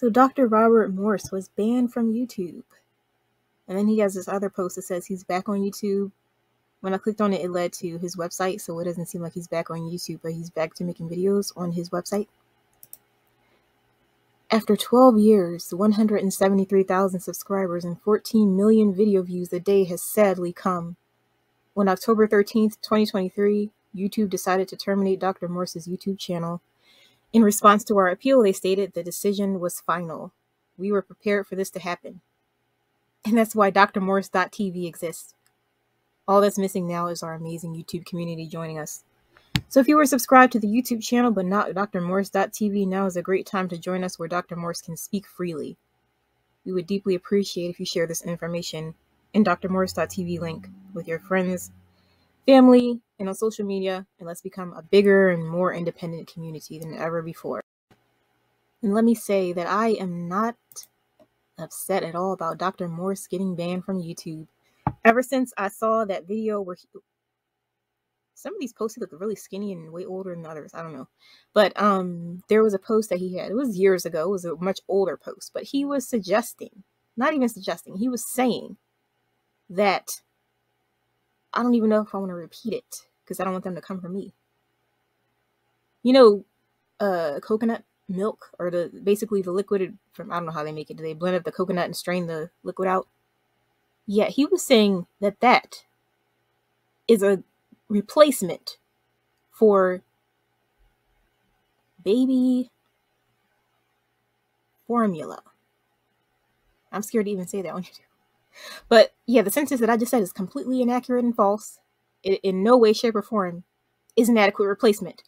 So Dr. Robert Morse was banned from YouTube. And then he has this other post that says he's back on YouTube. When I clicked on it, it led to his website, so it doesn't seem like he's back on YouTube, but he's back to making videos on his website. After 12 years, 173,000 subscribers, and 14 million video views a day has sadly come. On October 13th, 2023, YouTube decided to terminate Dr. Morse's YouTube channel in response to our appeal, they stated the decision was final. We were prepared for this to happen. And that's why drmorse.tv exists. All that's missing now is our amazing YouTube community joining us. So if you were subscribed to the YouTube channel but not drmorse.tv, now is a great time to join us where Dr. Morse can speak freely. We would deeply appreciate if you share this information in drmorse.tv link with your friends, family, and on social media, and let's become a bigger and more independent community than ever before. And let me say that I am not upset at all about Dr. Morse getting banned from YouTube. Ever since I saw that video where he, some of these posts look really skinny and way older than others. I don't know. But um there was a post that he had. It was years ago. It was a much older post, but he was suggesting, not even suggesting, he was saying that I don't even know if I want to repeat it because I don't want them to come for me. You know, uh, coconut milk or the basically the liquid from I don't know how they make it. Do they blend up the coconut and strain the liquid out? Yeah, he was saying that that is a replacement for baby formula. I'm scared to even say that one. But yeah, the sentence that I just said is completely inaccurate and false. It, in no way, shape, or form is an adequate replacement.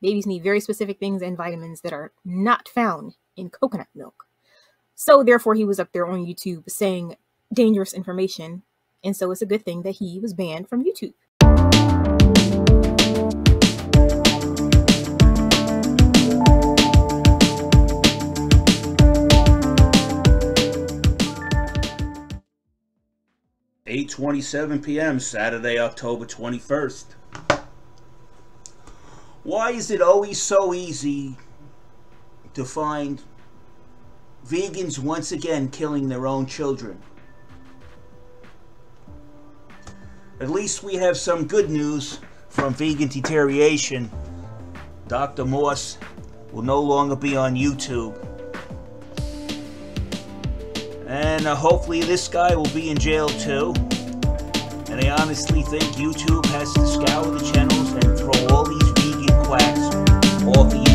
Babies need very specific things and vitamins that are not found in coconut milk. So, therefore, he was up there on YouTube saying dangerous information. And so, it's a good thing that he was banned from YouTube. 8:27 p.m. Saturday, October 21st. Why is it always so easy to find vegans once again killing their own children? At least we have some good news from Vegan Deterioration. Dr. Morse will no longer be on YouTube. And uh, hopefully this guy will be in jail too. And I honestly think YouTube has to scour the channels and throw all these vegan quacks off the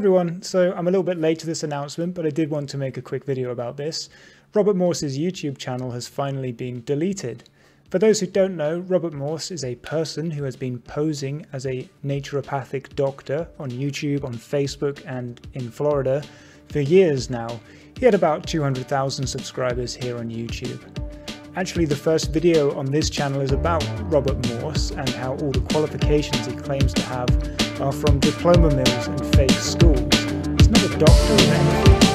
everyone, so I'm a little bit late to this announcement, but I did want to make a quick video about this. Robert Morse's YouTube channel has finally been deleted. For those who don't know, Robert Morse is a person who has been posing as a naturopathic doctor on YouTube, on Facebook, and in Florida for years now. He had about 200,000 subscribers here on YouTube. Actually, the first video on this channel is about Robert Morse and how all the qualifications he claims to have are from diploma mills and fake schools. He's not a doctor of anything.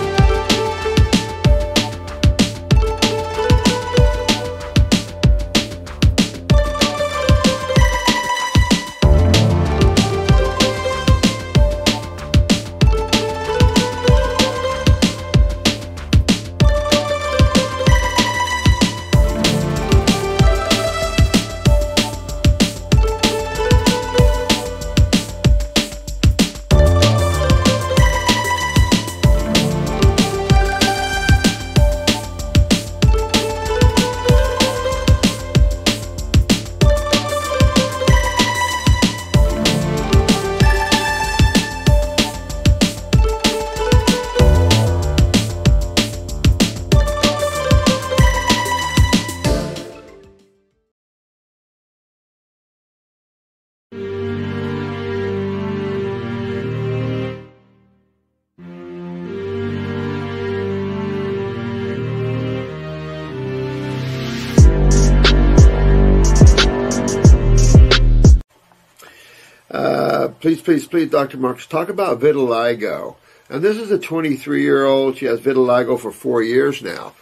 Uh, please, please, please, Dr. Morse, talk about vitiligo. And this is a 23 year old. She has vitiligo for four years now.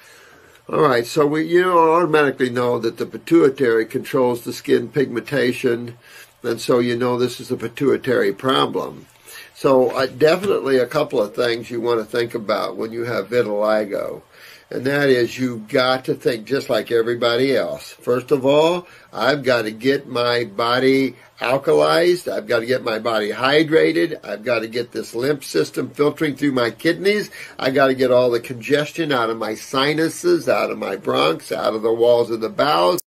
All right, so we you know automatically know that the pituitary controls the skin pigmentation, and so you know this is a pituitary problem. So uh, definitely a couple of things you want to think about when you have vitiligo and that is you've got to think just like everybody else. First of all, I've got to get my body alkalized. I've got to get my body hydrated. I've got to get this lymph system filtering through my kidneys. I got to get all the congestion out of my sinuses, out of my bronchs, out of the walls of the bowels.